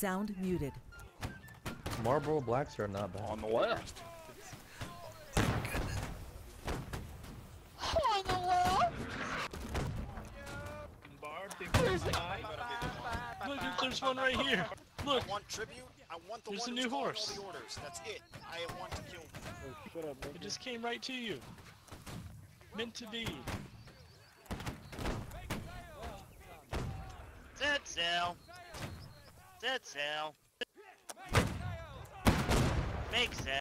Sound muted. Marlboro Blacks are not bad. On the left. Look, there's one right here. Look, I want tribute. I want the There's one a new horse. all the orders. That's it. I want to kill. it just came right to you. Meant to be. Set sail. Set sail. Make sail.